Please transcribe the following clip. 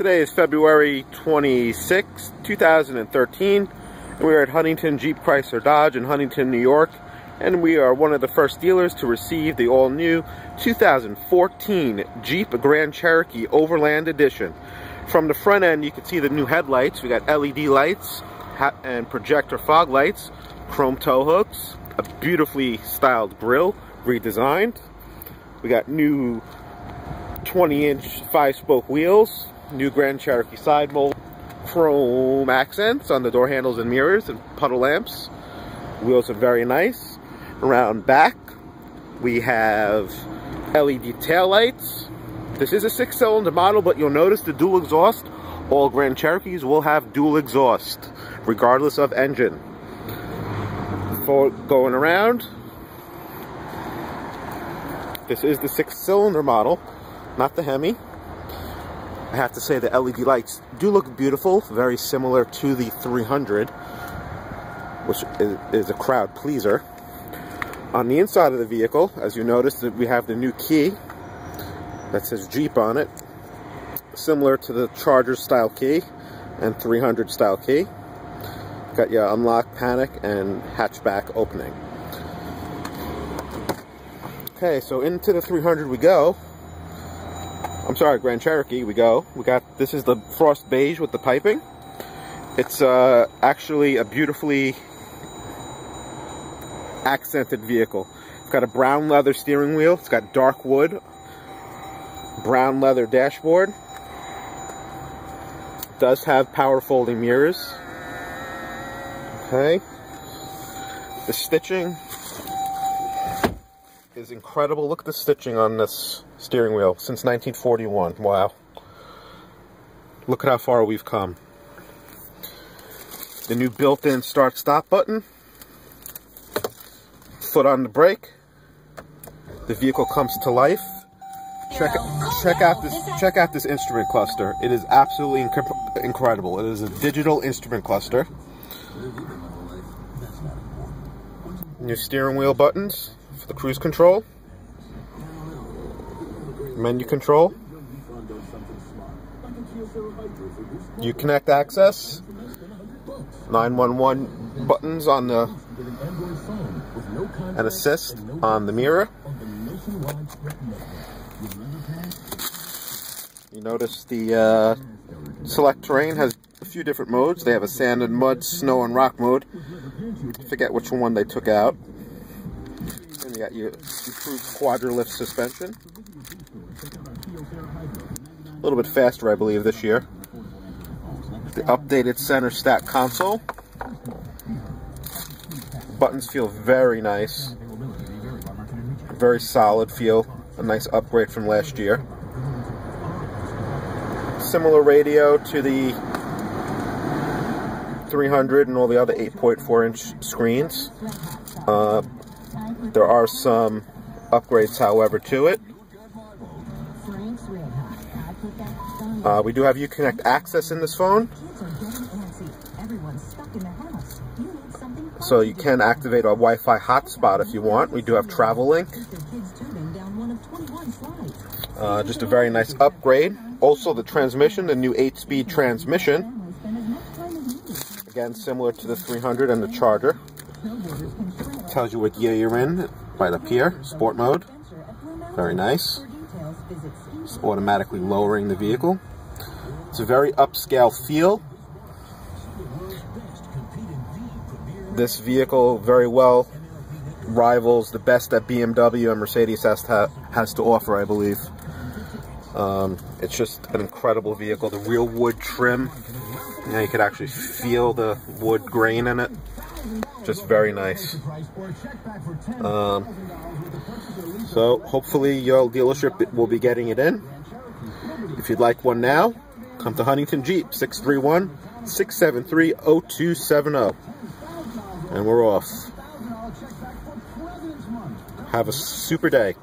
Today is February 26, 2013. We're at Huntington Jeep Chrysler Dodge in Huntington, New York. And we are one of the first dealers to receive the all-new 2014 Jeep Grand Cherokee Overland Edition. From the front end, you can see the new headlights. We got LED lights and projector fog lights, chrome tow hooks, a beautifully styled grille, redesigned. We got new 20-inch five-spoke wheels, new Grand Cherokee side mold, chrome accents on the door handles and mirrors, and puddle lamps. Wheels are very nice. Around back, we have LED tail lights. This is a six-cylinder model, but you'll notice the dual exhaust. All Grand Cherokees will have dual exhaust, regardless of engine. Before going around, this is the six-cylinder model not the Hemi. I have to say the LED lights do look beautiful, very similar to the 300, which is a crowd pleaser. On the inside of the vehicle, as you notice, that we have the new key that says Jeep on it, similar to the Charger style key and 300 style key. Got your unlock, panic, and hatchback opening. Okay, so into the 300 we go. I'm sorry, Grand Cherokee, we go. We got, this is the frost beige with the piping. It's uh, actually a beautifully accented vehicle. It's got a brown leather steering wheel. It's got dark wood, brown leather dashboard. It does have power folding mirrors. Okay. The stitching is incredible. Look at the stitching on this steering wheel since 1941. Wow. Look at how far we've come. The new built-in start-stop button. Foot on the brake. The vehicle comes to life. Check check out this check out this instrument cluster. It is absolutely inc incredible. It is a digital instrument cluster. New steering wheel buttons for the cruise control menu control, Uconnect access, 911 buttons on the, and assist on the mirror. You notice the uh, select terrain has a few different modes. They have a sand and mud, snow and rock mode. Forget which one they took out. Got your improved suspension. A little bit faster, I believe, this year. The updated center stack console. Buttons feel very nice. Very solid feel. A nice upgrade from last year. Similar radio to the 300 and all the other 8.4 inch screens. Uh, there are some upgrades, however, to it. Uh, we do have Uconnect access in this phone. So you can activate a Wi-Fi hotspot if you want. We do have Travel Link. Uh, just a very nice upgrade. Also the transmission, the new 8-speed transmission. Again, similar to the 300 and the Charger. Tells you what year you're in right up here. Sport mode. Very nice. It's automatically lowering the vehicle. It's a very upscale feel. This vehicle very well rivals the best that BMW and Mercedes has to, has to offer, I believe. Um, it's just an incredible vehicle. The real wood trim, you, know, you could actually feel the wood grain in it. Just very nice. Um, so hopefully your dealership will be getting it in. If you'd like one now, Come to Huntington Jeep, 631-673-0270. And we're off. Have a super day.